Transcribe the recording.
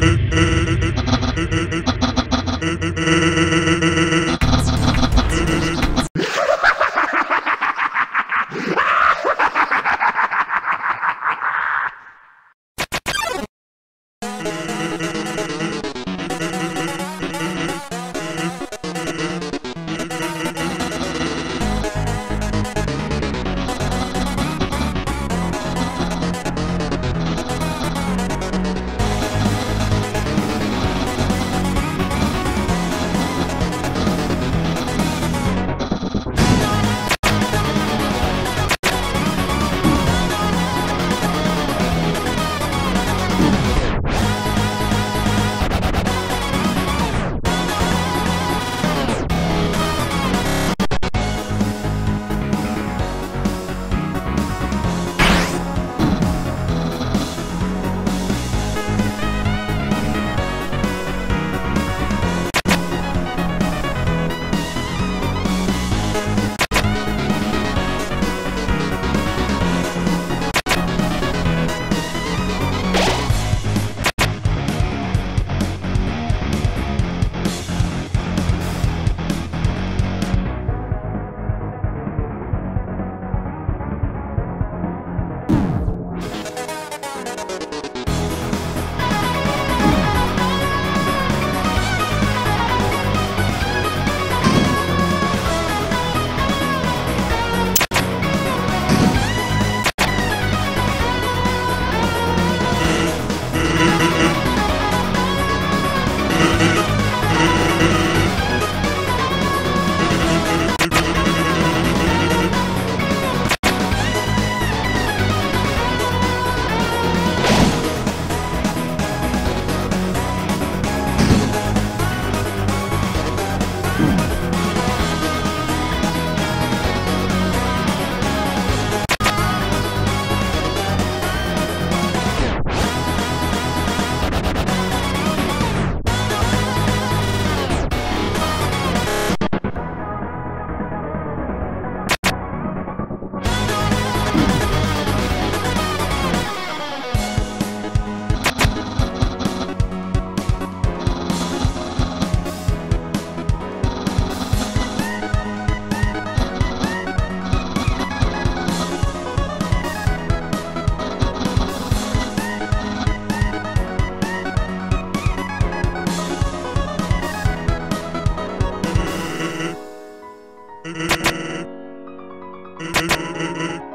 Hey, hey, hey. Thank you.